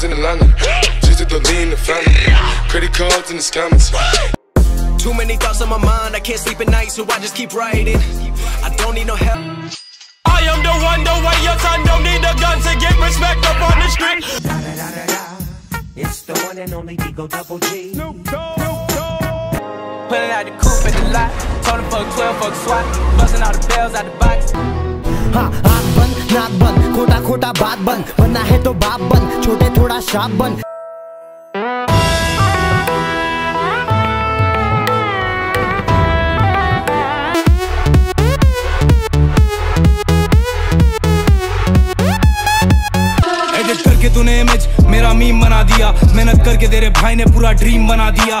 cards in the Just the lean, the family. Credit cards and the scammers. Too many thoughts on my mind, I can't sleep at night, so I just keep writing. I don't need no help. I am the one, the way your son don't need a gun to get respect up on the street. Da, da, da, da, da. It's the one and only D-O Double G. No, no, no, no. Pulling out the coupe at the lot, told him a 12, fuck swap, busting all the bells out the box. Ha, ha. नाक बन खोटा खोटा बात बन बनना है तो बाप बन छोटे थोड़ा शाप बन करके तूने इमेज मेरा मीम बना दिया। मेहनत करके तेरे भाई ने पूरा ड्रीम बना दिया।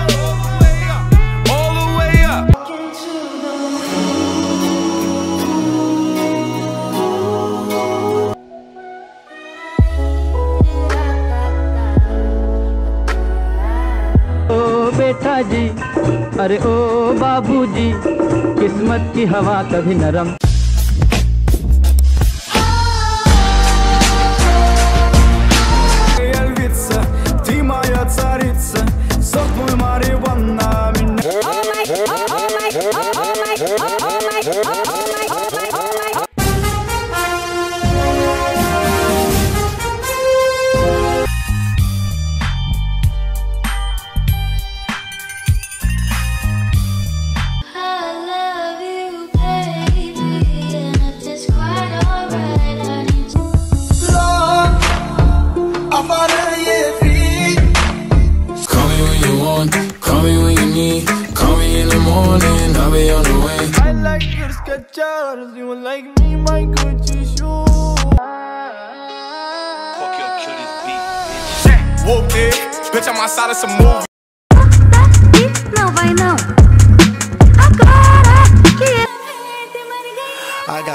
बेटा जी। अरे ओ बाबूजी किस्मत की हवा कभी नरम। Call me when you want, call me when you need. Call me in the morning, I'll be on the way. I like your Skechers, you like me, my Gucci shoes. Fuck your kill this beat. Whoop it, bitch, I'm outside of some movie. Não vai não. Agora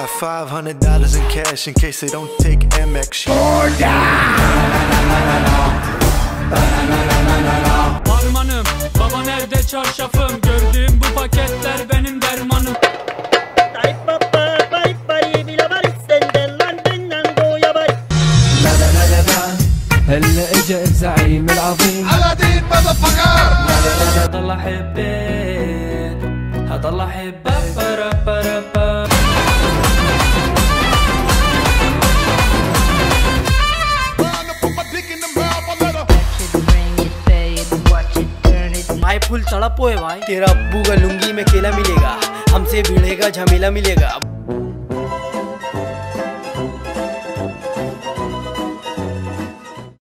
got $500 in cash in case they don't take Amex. Harmanım, baba nerede çarşafım? Gördüğüm bu paketler benim dermanım. هلا اجا الزعيم العظيم على هضل احبك هضل احبك full तड़प है भाई। तेरा अब्बू का लुंगी में केला मिलेगा, हमसे भिड़ेगा, झमेला मिलेगा।